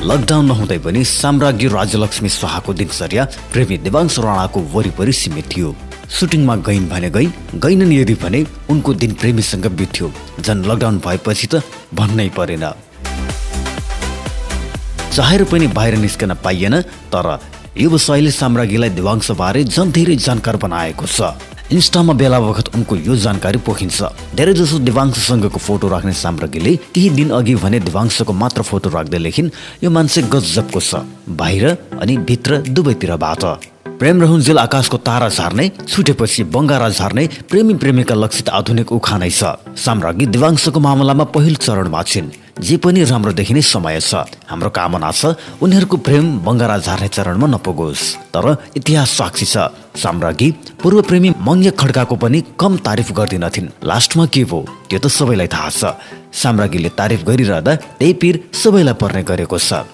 Lockdown नहुँदै पनि साम्राज्य राजलक्ष्मी शाहको दिनचर्या प्रेमी देवांश राणाको वरिपरि सीमित थियो। सुटिङमा गइन् भने गइन् गइनन् यदि भने उनको दिन प्रेमीसँग बित्थ्यो झन् लकडाउन भएपछि त भन्नै परेन। चाहेर पनि बाहिर निस्कन पाइएन तर व्यवसायले साम्राज्ञीलाई देवांशबारे झन् धेरै जानकार बनाएको छ। इन्स्टामा बेला बखत उनको यो जानकारी पोखिन्छ। धेरैजसो देवांशसँगको फोटो राख्ने साम्राज्ञीले केही दिन अघि भने देवांशको मात्र फोटो राख्दै लेखिन् यो मान्छे गजबको छ बाहिर अनि भित्र दुवैतिरबाट प्रेम रहुन्जेल आकाशको तारा झार्ने छुटेपछि बङ्गारा झार्ने प्रेमी प्रेमिका लक्षित आधुनिक उखानै छ। साम्राज्ञी देवांशको मामलामा पहिलो चरणमा छिन्। जे पनि राम्रो देखिने समय छ। हाम्रो कामना छ उनीहरूको प्रेम बङ्गारा झार्ने चरणमा नपुगोस्। तर इतिहास साक्षी छ। साम्राज्ञी पूर्व प्रेमी मङ्गे खड्काको पनि कम तारिफ गर्दिनथिन्। लास्टमा के भयो त्यो त सबैलाई थाहा छ। साम्राज्ञीले तारिफ गरिरहँदा त्यही पिर सबैलाई पर्ने गरेको छ।